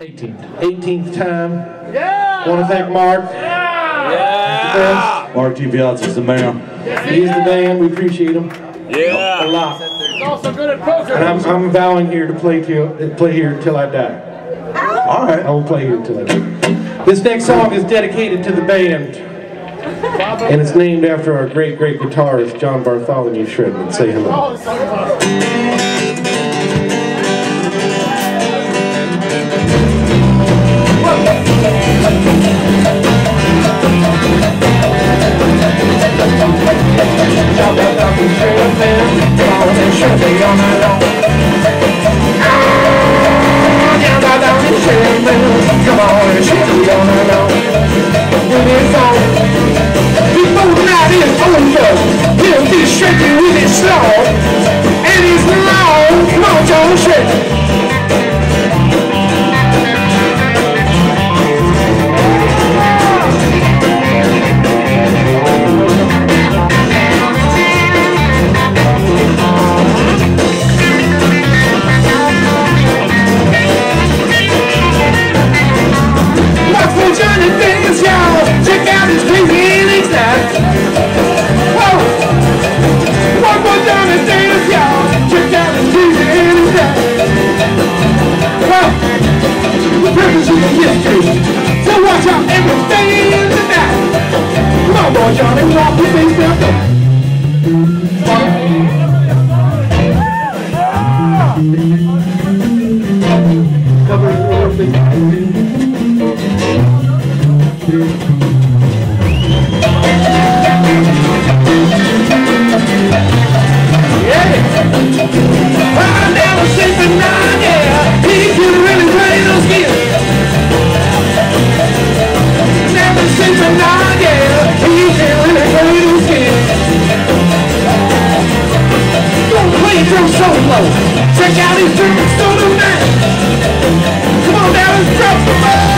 18th. 18th time. Yeah! Want to thank Mark. Yeah! yeah. Mark Di Piazza is the man. He's the man. We appreciate him. Yeah. A lot. He's also good at poker. And I'm, I'm vowing here to play till play here till I die. All right. I will play here till I die. This next song is dedicated to the band. And it's named after our great, great guitarist, John Bartholomew Shredman. Say hello. Oh, Come Come on, boy, Johnny, walk your face down. Cover your face. Solo. Check out his drum solo now. Come on down and drop the.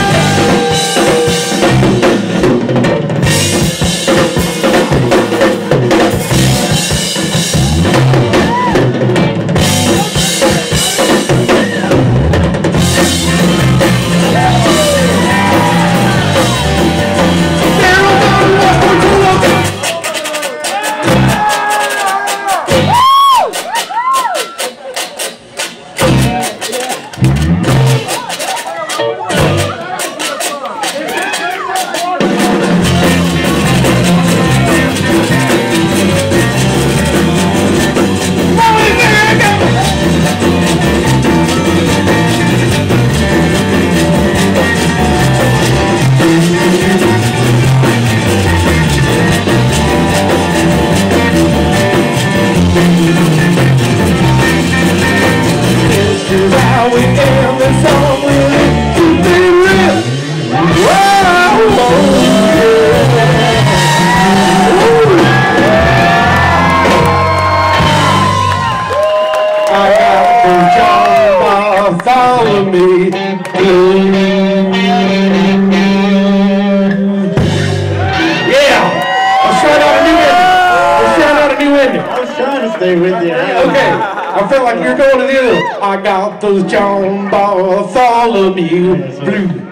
Bartholomew Blues. Yeah! Let's try out a new ending. Let's try out a new ending. Stay with you. Okay, I feel like you're going to the other. I got those John Bartholomew Blues.